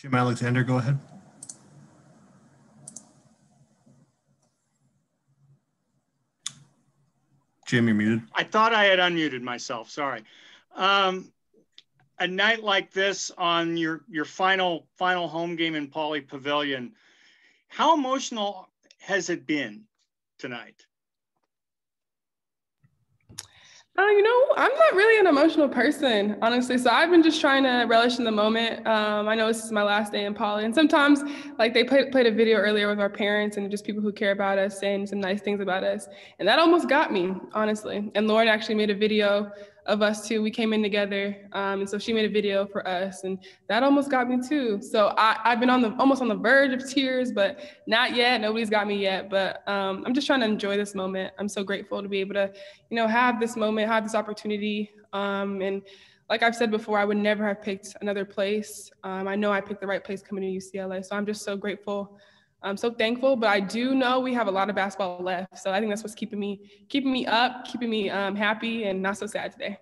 Jim Alexander, go ahead. Jim, you're muted. I thought I had unmuted myself. Sorry. Um, a night like this on your your final final home game in Pauley Pavilion, how emotional has it been tonight? Uh, you know, I'm not really an emotional person, honestly. So I've been just trying to relish in the moment. Um, I know this is my last day in Pauley, and sometimes, like they played, played a video earlier with our parents and just people who care about us saying some nice things about us, and that almost got me, honestly. And Lauren actually made a video of us too. We came in together, um, and so she made a video for us, and that almost got me too. So I, have been on the almost on the verge of tears, but not yet. Nobody's got me yet, but um, I'm just trying to enjoy this moment. I'm so grateful to be able to, you know, have this moment, have this opportunity, um, and like I've said before, I would never have picked another place. Um, I know I picked the right place coming to UCLA, so I'm just so grateful I'm so thankful, but I do know we have a lot of basketball left. So I think that's what's keeping me keeping me up, keeping me um, happy and not so sad today.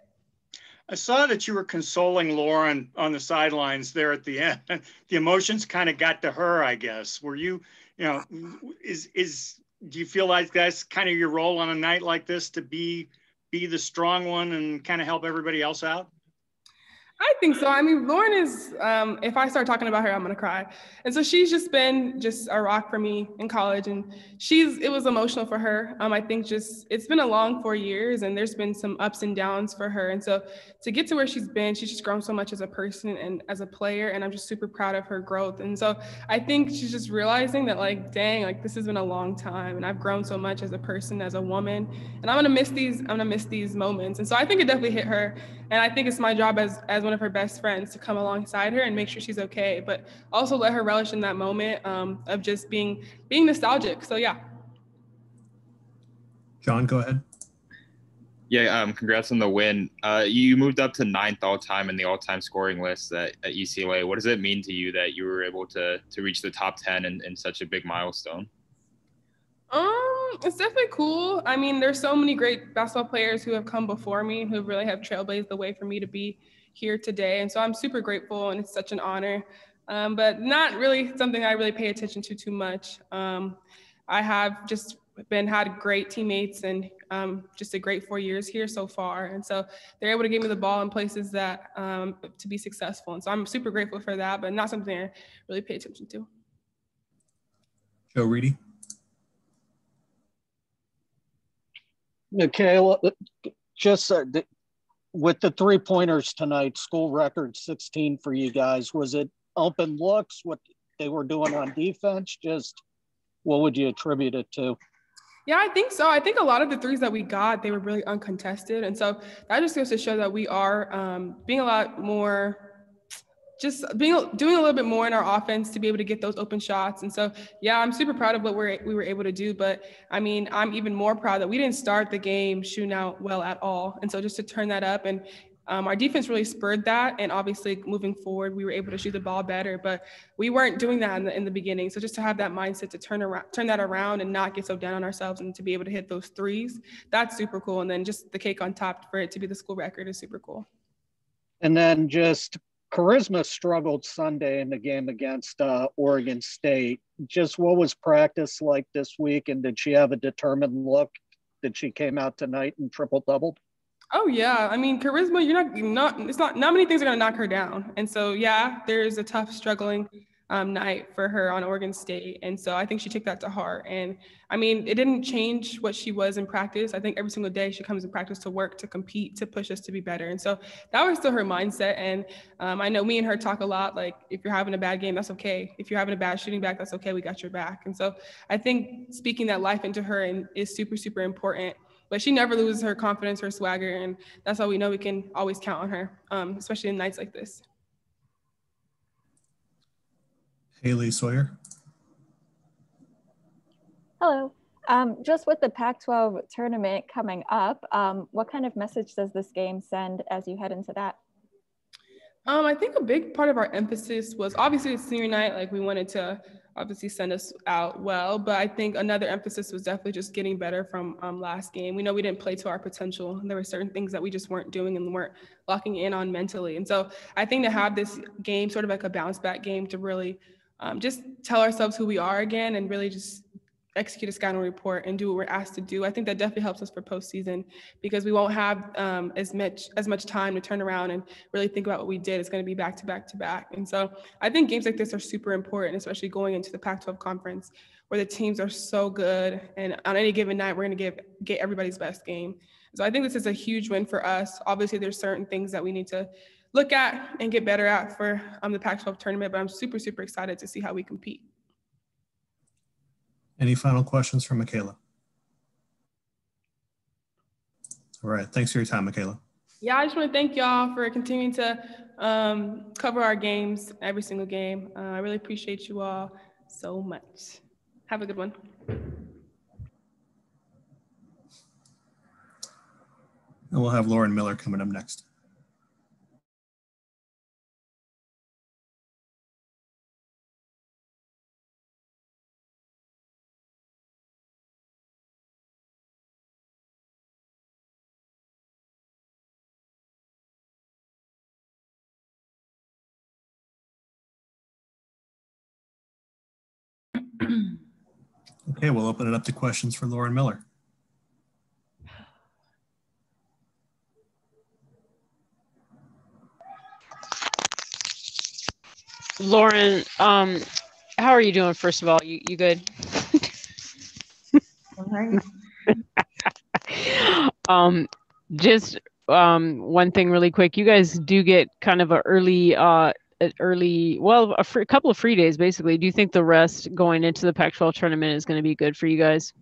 I saw that you were consoling Lauren on the sidelines there at the end. the emotions kind of got to her, I guess. Were you, you know, is is do you feel like that's kind of your role on a night like this to be be the strong one and kind of help everybody else out? I think so. I mean, Lauren is, um, if I start talking about her, I'm going to cry. And so she's just been just a rock for me in college. And she's, it was emotional for her. Um, I think just, it's been a long four years and there's been some ups and downs for her. And so to get to where she's been, she's just grown so much as a person and as a player. And I'm just super proud of her growth. And so I think she's just realizing that, like, dang, like this has been a long time. And I've grown so much as a person, as a woman. And I'm going to miss these, I'm going to miss these moments. And so I think it definitely hit her. And I think it's my job as, as one of her best friends to come alongside her and make sure she's okay, but also let her relish in that moment um, of just being being nostalgic. So yeah. John, go ahead. Yeah, um, congrats on the win. Uh, you moved up to ninth all time in the all time scoring list at, at UCLA. What does it mean to you that you were able to to reach the top ten in, in such a big milestone? Um, it's definitely cool. I mean, there's so many great basketball players who have come before me who really have trailblazed the way for me to be here today. And so I'm super grateful and it's such an honor, um, but not really something I really pay attention to too much. Um, I have just been had great teammates and um, just a great four years here so far. And so they're able to give me the ball in places that um, to be successful. And so I'm super grateful for that, but not something I really pay attention to. Joe Reedy. Michaela, just uh, with the three pointers tonight, school record 16 for you guys. Was it open looks, what they were doing on defense? Just what would you attribute it to? Yeah, I think so. I think a lot of the threes that we got, they were really uncontested. And so that just goes to show that we are um, being a lot more just being doing a little bit more in our offense to be able to get those open shots. And so, yeah, I'm super proud of what we're, we were able to do. But I mean, I'm even more proud that we didn't start the game shooting out well at all. And so, just to turn that up and um, our defense really spurred that. And obviously, moving forward, we were able to shoot the ball better. But we weren't doing that in the, in the beginning. So just to have that mindset to turn around, turn that around, and not get so down on ourselves, and to be able to hit those threes, that's super cool. And then just the cake on top for it to be the school record is super cool. And then just Charisma struggled Sunday in the game against uh, Oregon State. Just what was practice like this week, and did she have a determined look? Did she came out tonight and triple doubled? Oh yeah, I mean charisma. You're not not. It's not. Not many things are gonna knock her down. And so yeah, there's a tough struggling um, night for her on Oregon State. And so I think she took that to heart. And I mean, it didn't change what she was in practice. I think every single day she comes in practice to work, to compete, to push us to be better. And so that was still her mindset. And um, I know me and her talk a lot like, if you're having a bad game, that's okay. If you're having a bad shooting back, that's okay. We got your back. And so I think speaking that life into her and is super, super important. But she never loses her confidence, her swagger. And that's how we know we can always count on her, um, especially in nights like this. Haley Sawyer. Hello. Um, just with the Pac-12 tournament coming up, um, what kind of message does this game send as you head into that? Um, I think a big part of our emphasis was obviously it's senior night. Like we wanted to obviously send us out well. But I think another emphasis was definitely just getting better from um, last game. We know we didn't play to our potential. There were certain things that we just weren't doing and weren't locking in on mentally. And so I think to have this game sort of like a bounce back game to really um, just tell ourselves who we are again and really just execute a scouting report and do what we're asked to do. I think that definitely helps us for postseason because we won't have um, as much as much time to turn around and really think about what we did. It's going to be back to back to back, and so I think games like this are super important, especially going into the Pac-12 conference where the teams are so good, and on any given night we're going to give get everybody's best game. So I think this is a huge win for us. Obviously, there's certain things that we need to look at and get better at for um, the Pac-12 tournament, but I'm super super excited to see how we compete. Any final questions from Michaela? All right. Thanks for your time, Michaela. Yeah, I just want to thank y'all for continuing to um, cover our games, every single game. Uh, I really appreciate you all so much. Have a good one. And we'll have Lauren Miller coming up next. Okay, we'll open it up to questions for Lauren Miller. Lauren, um, how are you doing? First of all, you, you good? um, just um, one thing really quick. You guys do get kind of an early uh, early, well, a, free, a couple of free days basically. Do you think the rest going into the Pac-12 tournament is going to be good for you guys?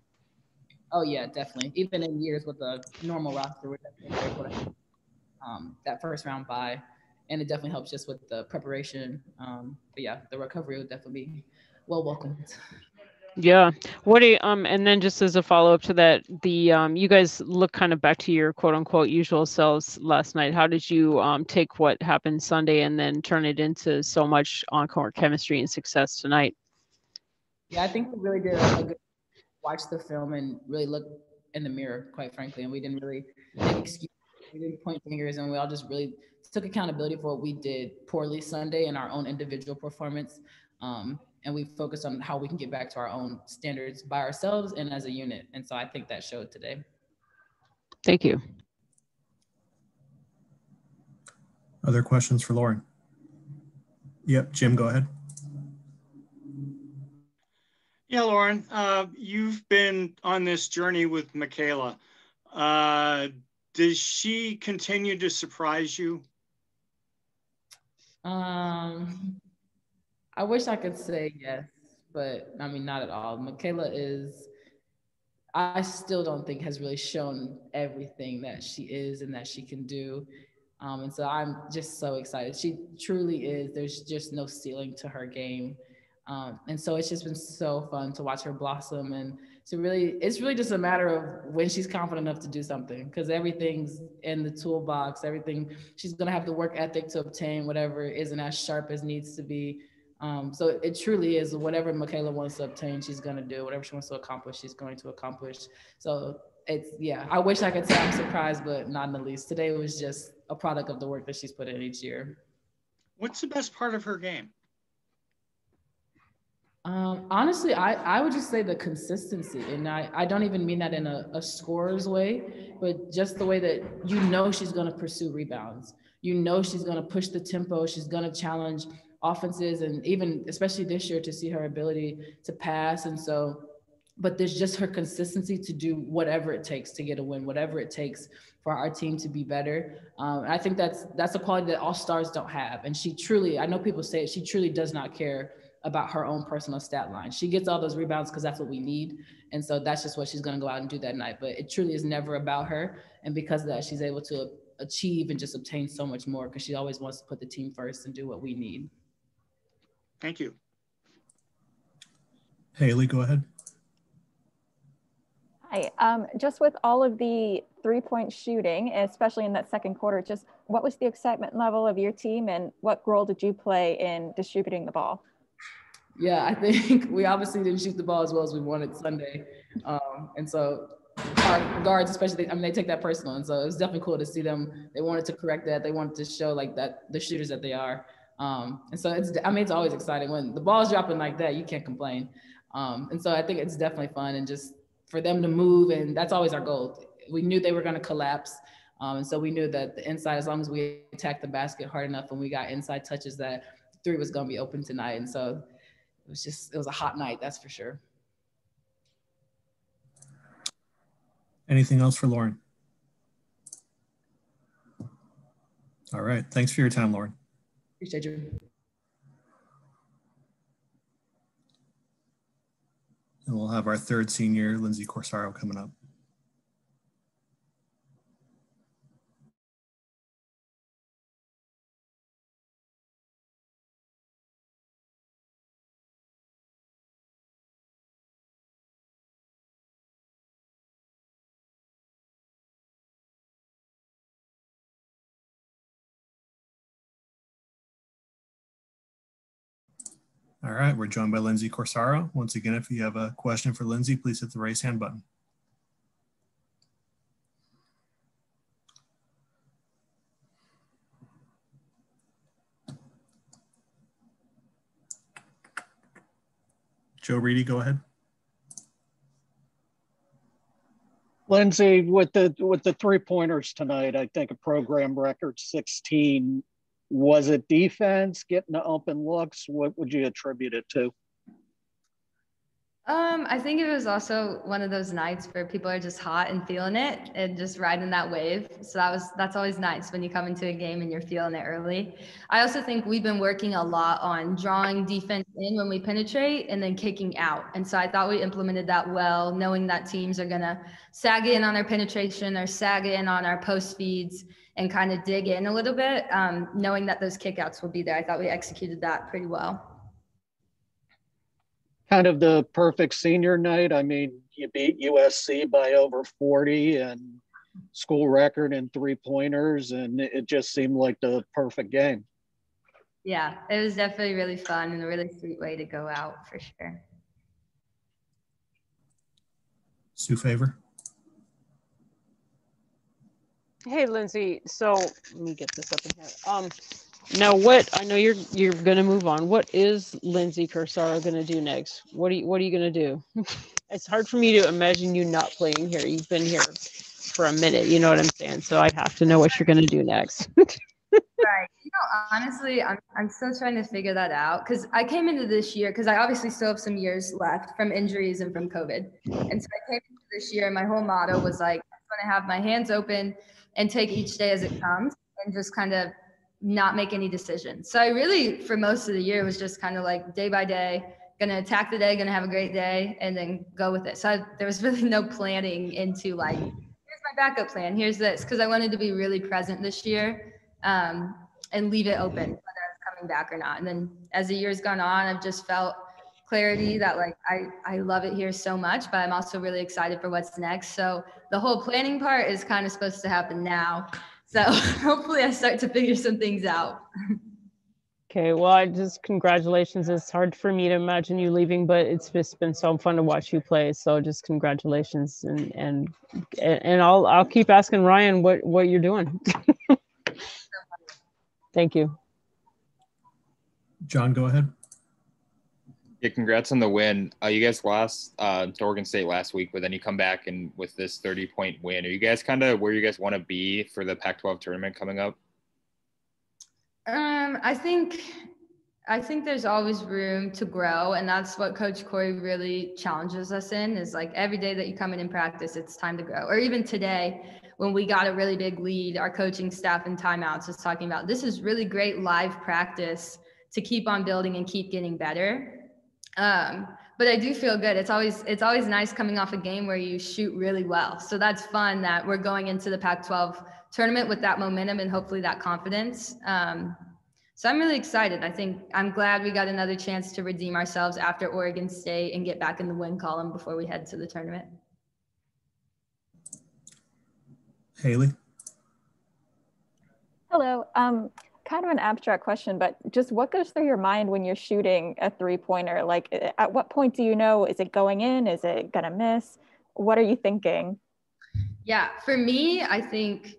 Oh yeah, definitely. Even in years with the normal roster, um, that first round bye, and it definitely helps just with the preparation. Um, but yeah, the recovery will definitely be well welcomed. Yeah. What do you, um and then just as a follow up to that, the um you guys look kind of back to your quote unquote usual selves last night. How did you um take what happened Sunday and then turn it into so much encore chemistry and success tonight? Yeah, I think we really did a good watch the film and really look in the mirror, quite frankly, and we didn't really make excuses. We didn't point fingers, and we all just really took accountability for what we did poorly Sunday in our own individual performance. Um, and we focused on how we can get back to our own standards by ourselves and as a unit. And so I think that showed today. Thank you. Other questions for Lauren? Yep, Jim, go ahead. Yeah, Lauren, uh, you've been on this journey with Michaela. Uh, does she continue to surprise you? Um, I wish I could say yes, but I mean, not at all. Michaela is, I still don't think has really shown everything that she is and that she can do. Um, and so I'm just so excited. She truly is. There's just no ceiling to her game. Um, and so it's just been so fun to watch her blossom and to really, it's really just a matter of when she's confident enough to do something because everything's in the toolbox, everything, she's going to have the work ethic to obtain whatever isn't as sharp as needs to be. Um, so it truly is whatever Michaela wants to obtain, she's going to do. Whatever she wants to accomplish, she's going to accomplish. So it's, yeah, I wish I could say I'm surprised, but not in the least. Today was just a product of the work that she's put in each year. What's the best part of her game? Um, honestly, I, I would just say the consistency. And I, I don't even mean that in a, a scorer's way, but just the way that you know she's going to pursue rebounds. You know she's going to push the tempo. She's going to challenge offenses and even especially this year to see her ability to pass. And so, but there's just her consistency to do whatever it takes to get a win, whatever it takes for our team to be better. Um, I think that's that's a quality that all stars don't have. And she truly, I know people say it, she truly does not care about her own personal stat line. She gets all those rebounds because that's what we need. And so that's just what she's going to go out and do that night. But it truly is never about her. And because of that, she's able to achieve and just obtain so much more because she always wants to put the team first and do what we need. Thank you. Haley, go ahead. Hi. Um, just with all of the three point shooting, especially in that second quarter, just what was the excitement level of your team and what role did you play in distributing the ball? yeah, I think we obviously didn't shoot the ball as well as we wanted Sunday. Um, and so our guards, especially, I mean, they take that personal. And so it was definitely cool to see them. They wanted to correct that. They wanted to show like that the shooters that they are. Um, and so it's, I mean, it's always exciting when the ball's dropping like that, you can't complain. Um, and so I think it's definitely fun and just for them to move. And that's always our goal. We knew they were going to collapse. Um, and so we knew that the inside, as long as we attacked the basket hard enough and we got inside touches, that three was going to be open tonight. And so it was just, it was a hot night, that's for sure. Anything else for Lauren? All right. Thanks for your time, Lauren. Appreciate you. And we'll have our third senior, Lindsey Corsaro, coming up. All right, we're joined by Lindsey Corsaro. Once again, if you have a question for Lindsey, please hit the raise hand button. Joe Reedy, go ahead. Lindsey, with the with the three pointers tonight, I think a program record 16 was it defense getting the open looks? What would you attribute it to? Um, I think it was also one of those nights where people are just hot and feeling it and just riding that wave. So that was that's always nice when you come into a game and you're feeling it early. I also think we've been working a lot on drawing defense in when we penetrate and then kicking out. And so I thought we implemented that well, knowing that teams are gonna sag in on our penetration or sag in on our post feeds and kind of dig in a little bit, um, knowing that those kickouts will be there. I thought we executed that pretty well. Kind of the perfect senior night. I mean, you beat USC by over 40 and school record in three pointers, and it just seemed like the perfect game. Yeah, it was definitely really fun and a really sweet way to go out for sure. Sue Favor. Hey, Lindsey. So let me get this up in here. Um, now what? I know you're you're gonna move on. What is Lindsey Corsaro gonna do next? What are you What are you gonna do? it's hard for me to imagine you not playing here. You've been here for a minute. You know what I'm saying? So I have to know what you're gonna do next. right. You know, honestly, I'm I'm still trying to figure that out because I came into this year because I obviously still have some years left from injuries and from COVID, and so I came into this year. and My whole motto was like, I'm gonna have my hands open and take each day as it comes and just kind of not make any decisions. So I really, for most of the year, was just kind of like day by day, gonna attack the day, gonna have a great day, and then go with it. So I, there was really no planning into like, here's my backup plan, here's this, because I wanted to be really present this year um, and leave it open whether I was coming back or not. And then as the year's gone on, I've just felt clarity that like I, I love it here so much, but I'm also really excited for what's next. So the whole planning part is kind of supposed to happen now. So hopefully I start to figure some things out. Okay, well, I just congratulations. It's hard for me to imagine you leaving, but it's just been so fun to watch you play. So just congratulations, and and and I'll I'll keep asking Ryan what what you're doing. Thank you. John, go ahead. Yeah, congrats on the win. Uh, you guys lost uh, to Oregon State last week, but then you come back and with this 30 point win. Are you guys kind of where you guys want to be for the Pac 12 tournament coming up? Um, I think I think there's always room to grow, and that's what Coach Cori really challenges us in. Is like every day that you come in and practice, it's time to grow. Or even today, when we got a really big lead, our coaching staff and timeouts was talking about this is really great live practice to keep on building and keep getting better. Um, but I do feel good. It's always it's always nice coming off a game where you shoot really well. So that's fun that we're going into the Pac-12 tournament with that momentum and hopefully that confidence. Um, so I'm really excited. I think I'm glad we got another chance to redeem ourselves after Oregon State and get back in the win column before we head to the tournament. Haley. Hello. Um, kind of an abstract question, but just what goes through your mind when you're shooting a three pointer? Like, at what point do you know, is it going in? Is it going to miss? What are you thinking? Yeah, for me, I think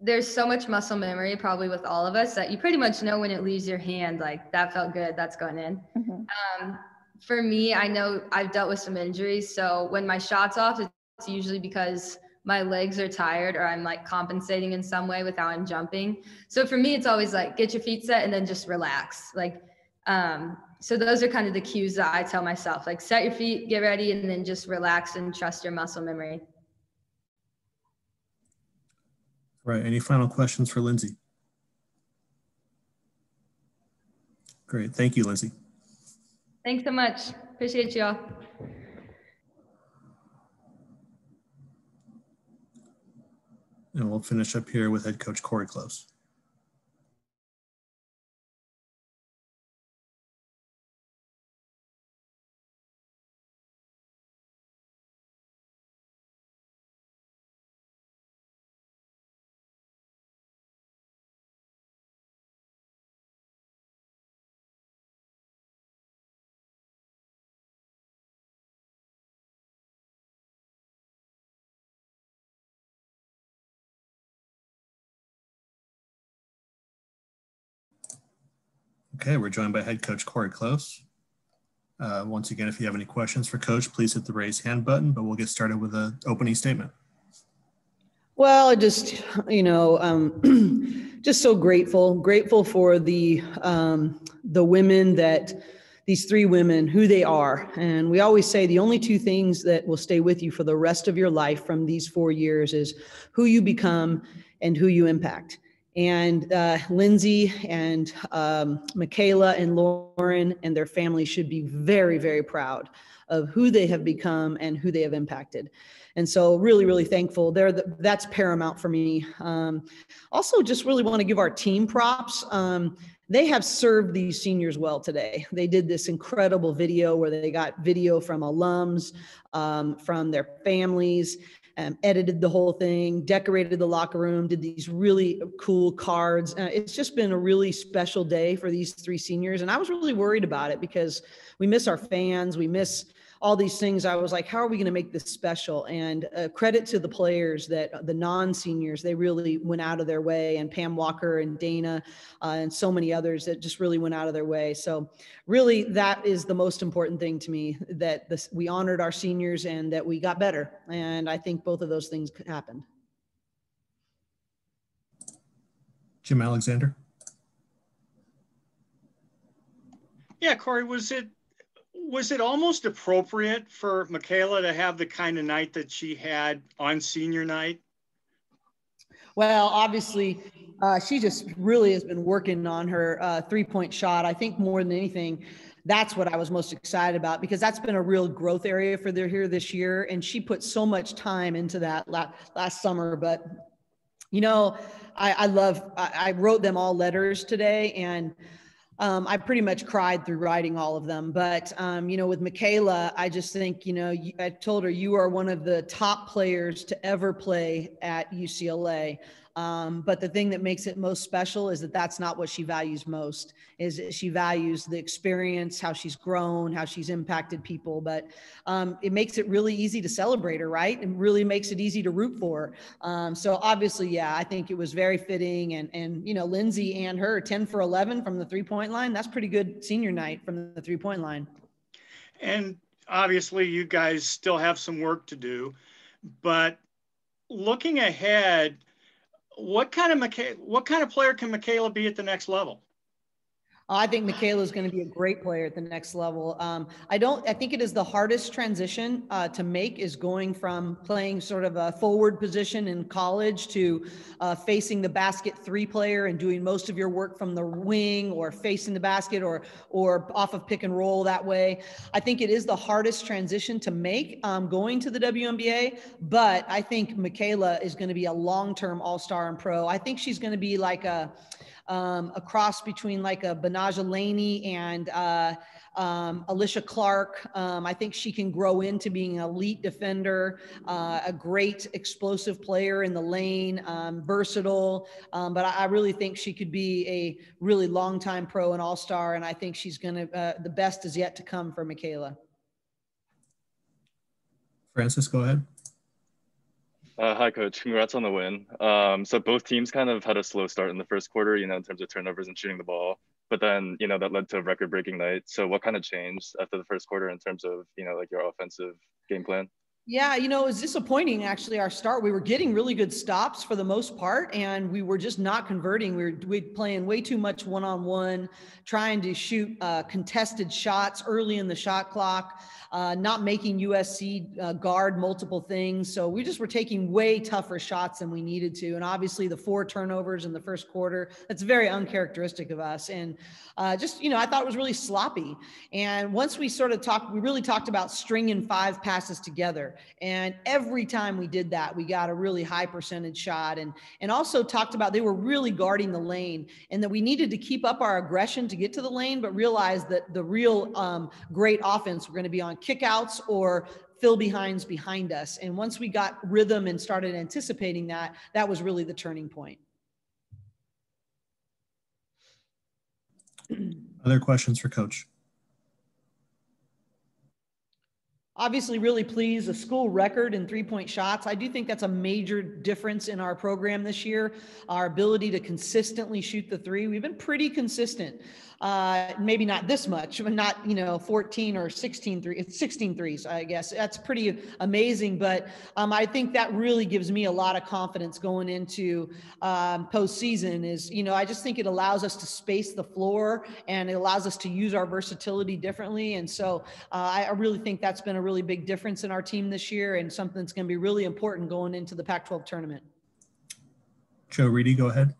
there's so much muscle memory probably with all of us that you pretty much know when it leaves your hand, like that felt good, that's going in. Mm-hmm. Um, for me, I know I've dealt with some injuries. So when my shot's off, it's usually because my legs are tired or I'm like compensating in some way with how I'm jumping. So for me, it's always like get your feet set and then just relax. Like, um, so those are kind of the cues that I tell myself, like set your feet, get ready, and then just relax and trust your muscle memory. Right. Any final questions for Lindsey? Great. Thank you, Lindsey. Thanks so much. Appreciate y'all. And we'll finish up here with head coach Cori Close. Okay, we're joined by head coach Cori Close. Uh, once again, if you have any questions for coach, please hit the raise hand button, but we'll get started with an opening statement. Well, I just, you know, um, just so grateful, grateful for the, um, the women that, these three women, who they are. And we always say the only two things that will stay with you for the rest of your life from these four years is who you become and who you impact. And uh, Lindsey and um, Michaela and Lauren and their family should be very, very proud of who they have become and who they have impacted. And so, really, really thankful. The, that's paramount for me. Um, also, just really want to give our team props. Um, they have served these seniors well today. They did this incredible video where they got video from alums, um, from their families, um, edited the whole thing, decorated the locker room, did these really cool cards. Uh, it's just been a really special day for these three seniors. And I was really worried about it because we miss our fans, we miss all these things. I was like, how are we going to make this special? And uh, credit to the players that uh, the non seniors, they really went out of their way, and Pam Walker and Dana uh, and so many others that just really went out of their way. So, really, that is the most important thing to me that this, we honored our seniors and that we got better. And I think both of those things happened. Jim Alexander. Yeah, cori was it was it almost appropriate for Michaela to have the kind of night that she had on senior night? Well, obviously, uh, she just really has been working on her uh, three point shot. I think more than anything, that's what I was most excited about because that's been a real growth area for her here this year. And she put so much time into that last, last summer. But, you know, I, I love, I, I wrote them all letters today and um, I pretty much cried through writing all of them. But, um, you know, with Michaela, I just think, you know, you, I told her you are one of the top players to ever play at UCLA. Um, but the thing that makes it most special is that that's not what she values most. Is she values the experience, how she's grown, how she's impacted people. But um, it makes it really easy to celebrate her, right? And really makes it easy to root for. Um, so obviously, yeah, I think it was very fitting. And and you know, Lindsey and her 10 for 11 from the three point line. That's pretty good senior night from the three point line. And obviously, you guys still have some work to do, but looking ahead what kind of what kind of player can Michaela be at the next level? I think Michaela is going to be a great player at the next level. Um, I don't. I think it is the hardest transition uh, to make is going from playing sort of a forward position in college to uh, facing the basket three player and doing most of your work from the wing or facing the basket or or off of pick and roll that way. I think it is the hardest transition to make um, going to the WNBA. But I think Michaela is going to be a long term All Star and pro. I think she's going to be like a um, a cross between like a Betnijah Laney and uh, Um, Alysha Clark, um, I think she can grow into being an elite defender, uh, a great explosive player in the lane, um, versatile. Um, but I, I, really think she could be a really long time pro and all star. And I think she's going to, uh, the best is yet to come for Michaela. Francis, go ahead. Uh, hi, coach. Congrats on the win. Um, so both teams kind of had a slow start in the first quarter, you know, in terms of turnovers and shooting the ball. But then, you know, that led to a record-breaking night. So what kind of changed after the first quarter in terms of, you know, like your offensive game plan? Yeah, you know, it was disappointing actually our start. We were getting really good stops for the most part, and we were just not converting. We were we playing way too much one on one, trying to shoot uh, contested shots early in the shot clock, uh, not making USC uh, guard multiple things. So we just were taking way tougher shots than we needed to. And obviously, the four turnovers in the first quarter, that's very uncharacteristic of us. And uh, just, you know, I thought it was really sloppy. And once we sort of talked, we really talked about stringing five passes together. And every time we did that, we got a really high percentage shot and, and also talked about they were really guarding the lane and that we needed to keep up our aggression to get to the lane, but realize that the real um, great offense were going to be on kickouts or fill behinds behind us. And once we got rhythm and started anticipating that, that was really the turning point. Other questions for coach? Obviously really pleased. A school record in three point shots i do think that's a major difference in our program this year. Our ability to consistently shoot the three we've been pretty consistent uh, maybe not this much, but not, you know, 14 or 16 three, it's 16 threes, I guess. That's pretty amazing. But um, I think that really gives me a lot of confidence going into um, postseason is, you know, I just think it allows us to space the floor and it allows us to use our versatility differently. And so uh, I really think that's been a really big difference in our team this year and something that's going to be really important going into the Pac 12 tournament. Joe Reedy, go ahead.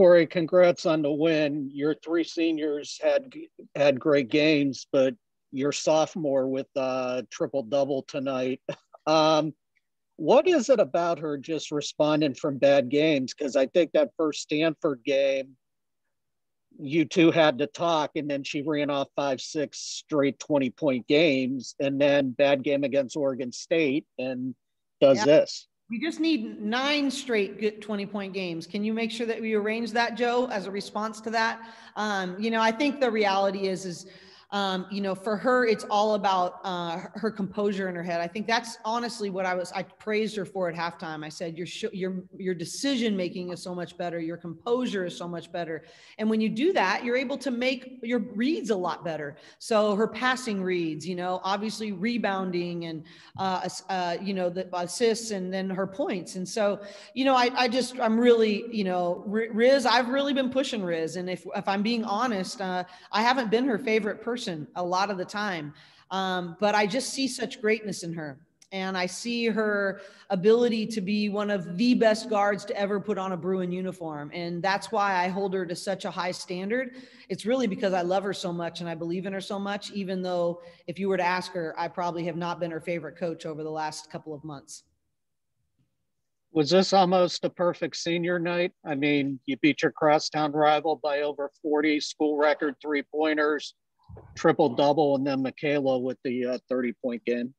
Cori, congrats on the win. Your three seniors had had great games, but your sophomore with uh, triple double tonight. Um, what is it about her just responding from bad games? Because I think that first Stanford game, you two had to talk, and then she ran off five, six straight 20 point games, and then bad game against Oregon State, and does yeah. this. We just need nine straight good 20 point games. Can you make sure that we arrange that, Joe, as a response to that? Um, you know, I think the reality is, is um, you know, for her, it's all about uh, her composure in her head. I think that's honestly what I was. I praised her for at halftime. I said, "Your your your decision making is so much better. Your composure is so much better. And when you do that, you're able to make your reads a lot better. So her passing reads, you know, obviously rebounding and uh, uh, you know the assists and then her points. And so, you know, I I just I'm really you know Riz. I've really been pushing Riz, and if if I'm being honest, uh, I haven't been her favorite person person a lot of the time. Um, but I just see such greatness in her. And I see her ability to be one of the best guards to ever put on a Bruin uniform. And that's why I hold her to such a high standard. It's really because I love her so much and I believe in her so much, even though if you were to ask her, I probably have not been her favorite coach over the last couple of months. Was this almost a perfect senior night? I mean, you beat your crosstown rival by over 40 school record three pointers triple double, and then Michaela with the uh, 30 point game.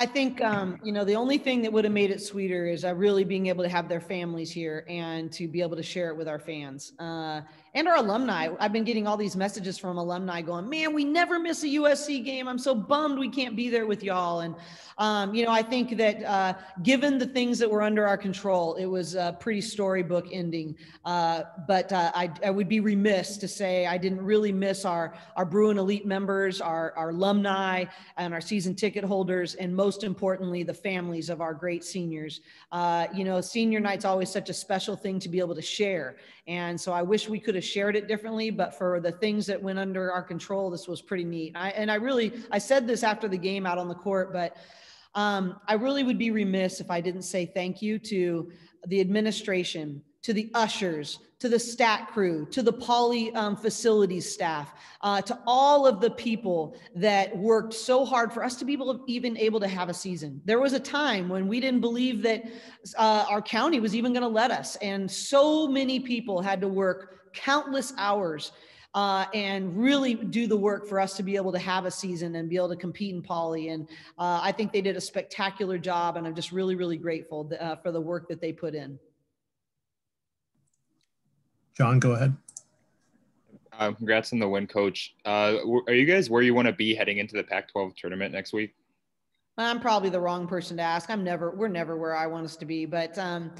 I think, um, you know, the only thing that would have made it sweeter is uh, really being able to have their families here and to be able to share it with our fans. Uh, and our alumni. I've been getting all these messages from alumni going, man, we never miss a USC game. I'm so bummed we can't be there with y'all. And, um, you know, I think that uh, given the things that were under our control, it was a pretty storybook ending. Uh, but uh, I, I, would be remiss to say I didn't really miss our, our Bruin Elite members, our, our alumni, and our season ticket holders, and most importantly, the families of our great seniors. Uh, you know, senior night's always such a special thing to be able to share. And so I wish we could have shared it differently, but for the things that went under our control, this was pretty neat. I, and I really, I said this after the game out on the court, but um, I really would be remiss if I didn't say thank you to the administration, to the ushers, to the stat crew, to the Pauley um, facilities staff, uh, to all of the people that worked so hard for us to be able to even able to have a season. There was a time when we didn't believe that uh, our county was even going to let us, and so many people had to work countless hours uh, and really do the work for us to be able to have a season and be able to compete in Pauley. And uh, I think they did a spectacular job, and I'm just really, really grateful uh, for the work that they put in. John, go ahead. Uh, congrats on the win, coach. Uh, are you guys where you want to be heading into the Pac-12 tournament next week? I'm probably the wrong person to ask. I'm never, we're never where I want us to be, but um,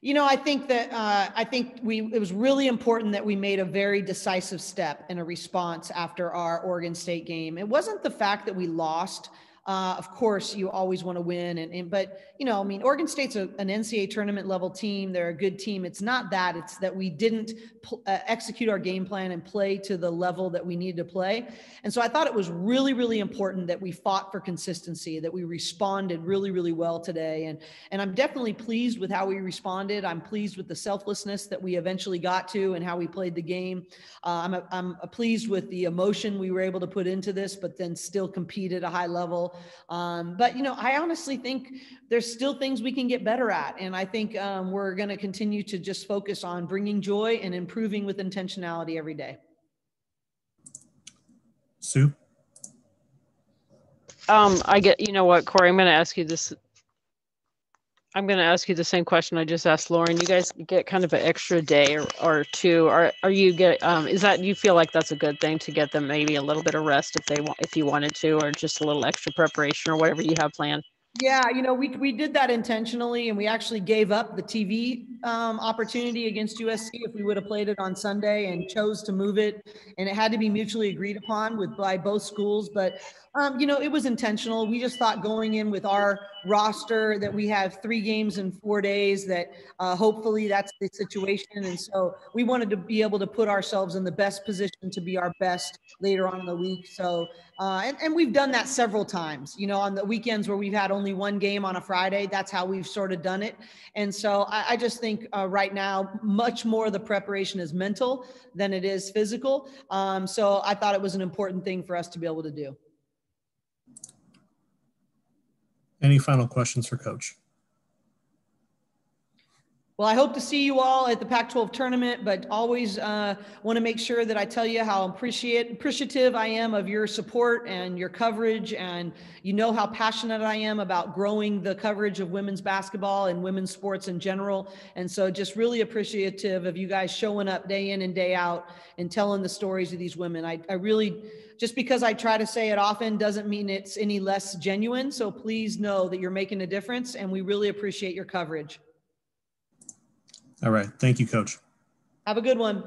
you know, I think that uh, I think we it was really important that we made a very decisive step in a response after our Oregon State game. It wasn't the fact that we lost uh, of course, you always want to win, and, and, but you know, I mean, Oregon State's a, an NCAA tournament level team. They're a good team. It's not that; it's that we didn't pl- uh, execute our game plan and play to the level that we needed to play. And so, I thought it was really, really important that we fought for consistency, that we responded really, really well today. And and I'm definitely pleased with how we responded. I'm pleased with the selflessness that we eventually got to and how we played the game. Uh, I'm a, I'm a pleased with the emotion we were able to put into this, but then still compete at a high level. Um, but you know, I honestly think there's still things we can get better at, and I think um, we're going to continue to just focus on bringing joy and improving with intentionality every day. Sue. Um, I get. You know what, Cori? I'm going to ask you this I'm going to ask you the same question I just asked Lauren. You guys get kind of an extra day or, or two. Are are you get um is that you feel like that's a good thing to get them maybe a little bit of rest if they want if you wanted to or just a little extra preparation or whatever you have planned? Yeah, you know, we, we did that intentionally and we actually gave up the TV um, opportunity against USC if we would have played it on Sunday and chose to move it. And it had to be mutually agreed upon with by both schools. But um, you know, it was intentional. We just thought going in with our roster that we have three games in four days, that uh, hopefully that's the situation. And so we wanted to be able to put ourselves in the best position to be our best later on in the week. So, uh, and, and we've done that several times, you know, on the weekends where we've had only one game on a Friday, that's how we've sort of done it. And so I, I just think uh, right now, much more of the preparation is mental than it is physical. Um, so I thought it was an important thing for us to be able to do. Any final questions for Coach? Well, I hope to see you all at the Pac 12 tournament, but always uh, want to make sure that I tell you how appreciate, appreciative I am of your support and your coverage. And you know how passionate I am about growing the coverage of women's basketball and women's sports in general. And so just really appreciative of you guys showing up day in and day out and telling the stories of these women. I, I really, just because I try to say it often doesn't mean it's any less genuine. So please know that you're making a difference and we really appreciate your coverage. All right. Thank you, Coach. Have a good one.